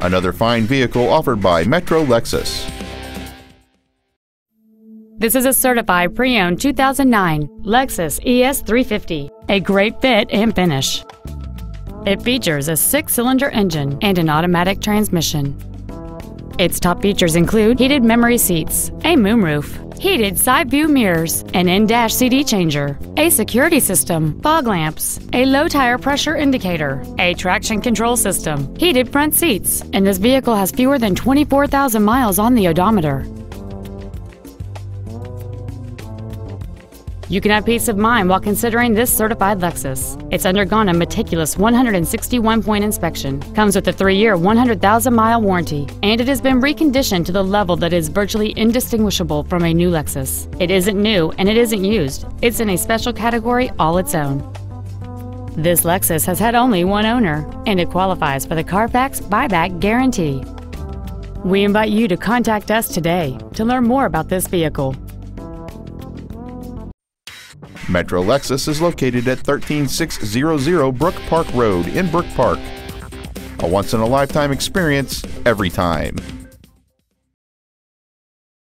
Another fine vehicle offered by Metro Lexus. This is a certified pre-owned 2009 Lexus ES350, a great fit and finish. It features a six-cylinder engine and an automatic transmission. Its top features include heated memory seats, a moonroof, heated side view mirrors, an in-dash CD changer, a security system, fog lamps, a low tire pressure indicator, a traction control system, heated front seats, and this vehicle has fewer than 24,000 miles on the odometer. You can have peace of mind while considering this certified Lexus. It's undergone a meticulous 161-point inspection, comes with a 3-year, 100,000-mile warranty, and it has been reconditioned to the level that is virtually indistinguishable from a new Lexus. It isn't new and it isn't used. It's in a special category all its own. This Lexus has had only one owner, and it qualifies for the Carfax buyback guarantee. We invite you to contact us today to learn more about this vehicle. Metro Lexus is located at 13600 Brook Park Road in Brook Park. A once in a lifetime experience every time.